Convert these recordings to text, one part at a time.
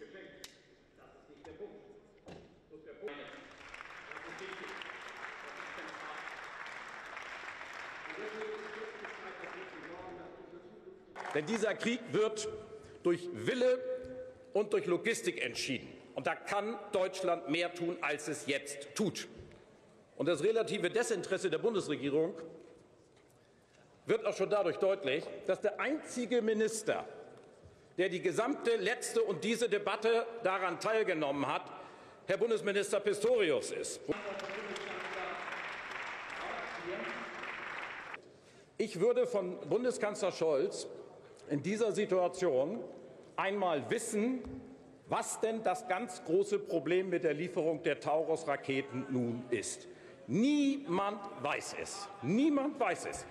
Das ist nicht der Punkt. Und der Punkt, das ist wichtig, das ist zentral. Denn dieser Krieg wird durch Wille und durch Logistik entschieden. Und da kann Deutschland mehr tun, als es jetzt tut. Und das relative Desinteresse der Bundesregierung wird auch schon dadurch deutlich, dass der einzige Minister, der die gesamte letzte und diese Debatte daran teilgenommen hat, Herr Bundesminister Pistorius ist. Ich würde von Bundeskanzler Scholz in dieser Situation einmal wissen, was denn das ganz große Problem mit der Lieferung der Taurus-Raketen nun ist. Niemand weiß es. Niemand weiß es.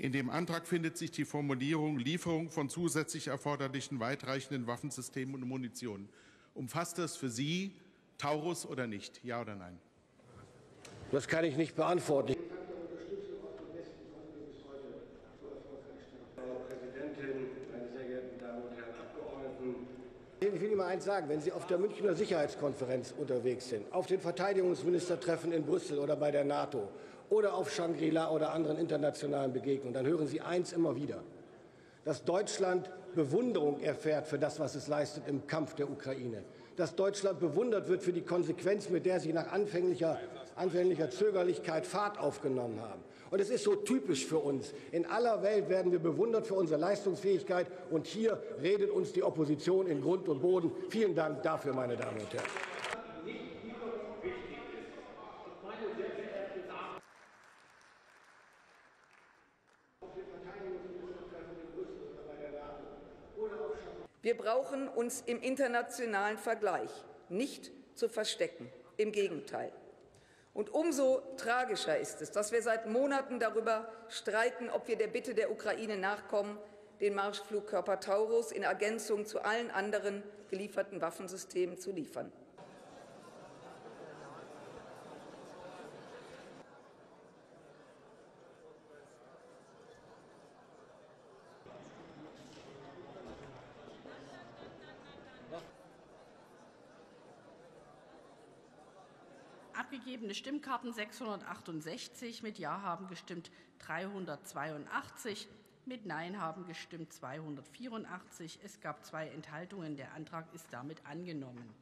In dem Antrag findet sich die Formulierung Lieferung von zusätzlich erforderlichen weitreichenden Waffensystemen und Munition. Umfasst das für Sie Taurus oder nicht? Ja oder nein? Das kann ich nicht beantworten. Frau Präsidentin, meine sehr geehrten Damen und Herren Abgeordneten! Ich will Ihnen mal eins sagen, wenn Sie auf der Münchner Sicherheitskonferenz unterwegs sind, auf den Verteidigungsministertreffen in Brüssel oder bei der NATO oder auf Shangri-La oder anderen internationalen Begegnungen, dann hören Sie eins immer wieder, dass Deutschland Bewunderung erfährt für das, was es leistet im Kampf der Ukraine, dass Deutschland bewundert wird für die Konsequenz, mit der Sie nach anfänglicher, anfänglicher Zögerlichkeit Fahrt aufgenommen haben. Und es ist so typisch für uns. In aller Welt werden wir bewundert für unsere Leistungsfähigkeit, und hier redet uns die Opposition in Grund und Boden. Vielen Dank dafür, meine Damen und Herren. Wir brauchen uns im internationalen Vergleich nicht zu verstecken. Im Gegenteil. Und umso tragischer ist es, dass wir seit Monaten darüber streiten, ob wir der Bitte der Ukraine nachkommen, den Marschflugkörper Taurus in Ergänzung zu allen anderen gelieferten Waffensystemen zu liefern. Abgegebene Stimmkarten 668, mit Ja haben gestimmt 382, mit Nein haben gestimmt 284. Es gab zwei Enthaltungen. Der Antrag ist damit angenommen.